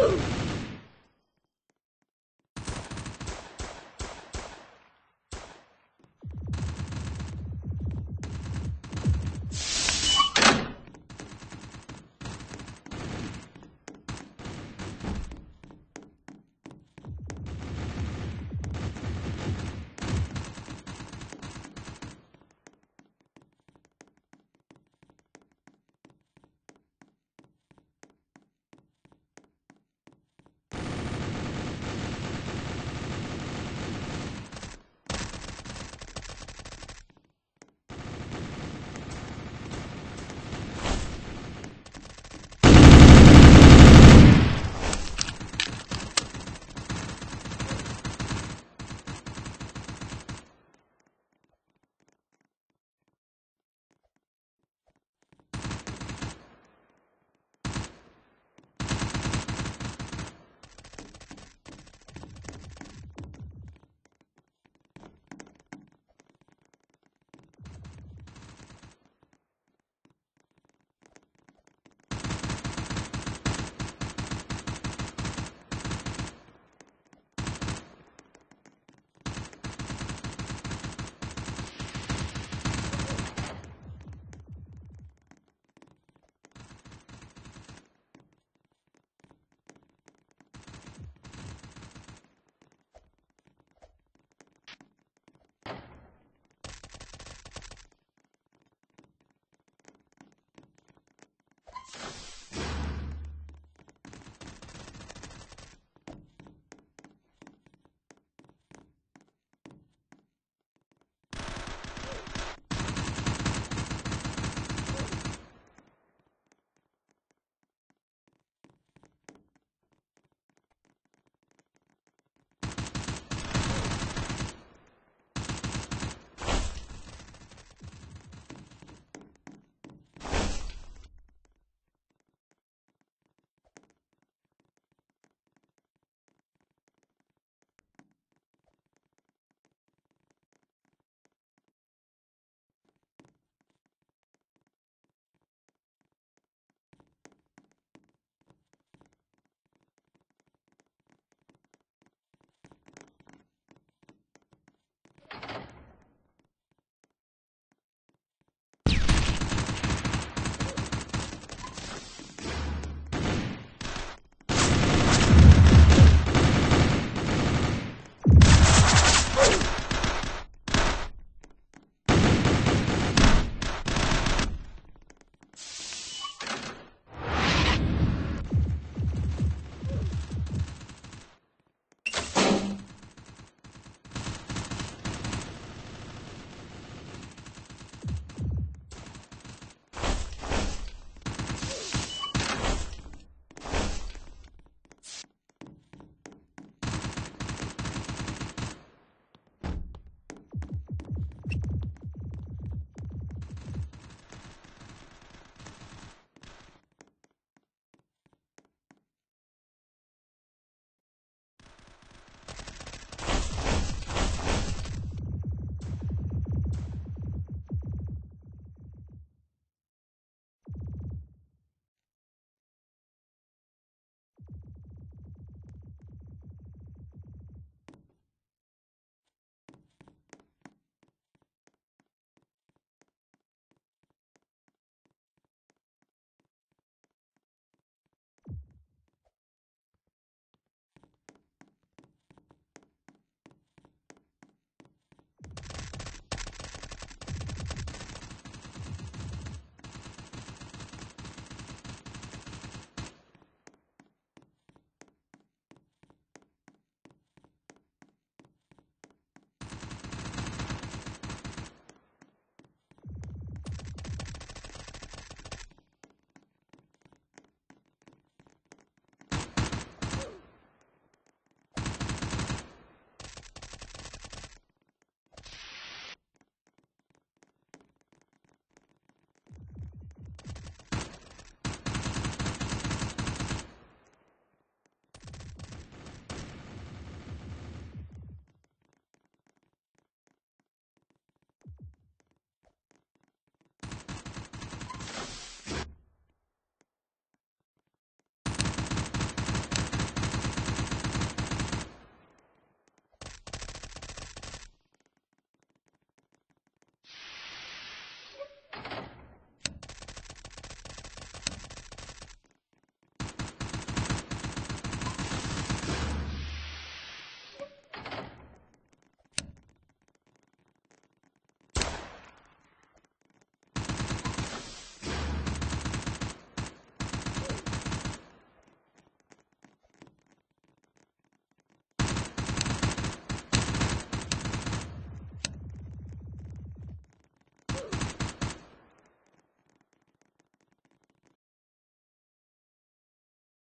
Woo!